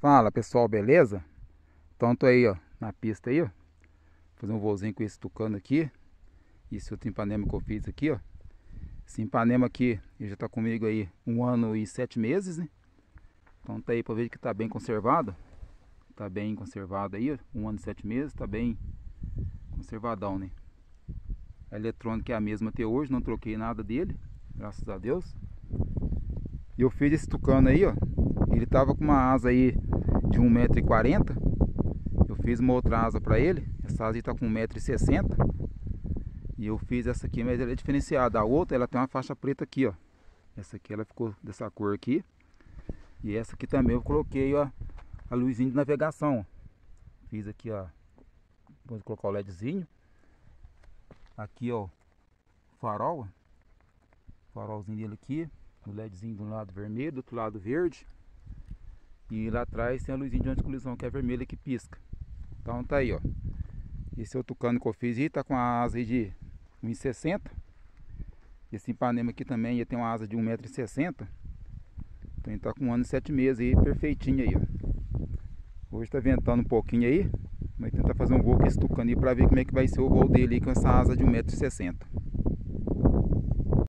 Fala pessoal, beleza? Então tô aí ó, na pista aí ó. Fazer um voozinho com esse tucano aqui. Esse outro Ipanema que eu fiz aqui ó. Esse Ipanema aqui, já tá comigo aí um ano e sete meses né? Então tá aí pra ver que tá bem conservado. Tá bem conservado aí ó, um ano e sete meses, tá bem conservadão né? A eletrônica é a mesma até hoje, não troquei nada dele Graças a Deus. E eu fiz esse tucano aí ó. Ele tava com uma asa aí de 1,40m. Eu fiz uma outra asa para ele. Essa asa está com 1,60m. E eu fiz essa aqui, mas ela é diferenciada. A outra, ela tem uma faixa preta aqui, ó. Essa aqui, ela ficou dessa cor aqui. E essa aqui também eu coloquei, ó, a luzinha de navegação. Fiz aqui, ó. Vou colocar o LEDzinho. Aqui, ó, farol. Farolzinho dele aqui. O LEDzinho do lado vermelho, do outro lado verde. E lá atrás tem a luzinha de anticolisão que é vermelha que pisca. Então tá aí, ó. Esse é o tucano que eu fiz e tá com a asa aí de 1,60. Esse Ipanema aqui também tem uma asa de 1,60m. Então ele tá com um ano e sete meses aí, perfeitinho aí, ó. Hoje tá ventando um pouquinho aí. Vamos tentar fazer um voo com esse tucano aí pra ver como é que vai ser o voo dele aí com essa asa de 1,60m.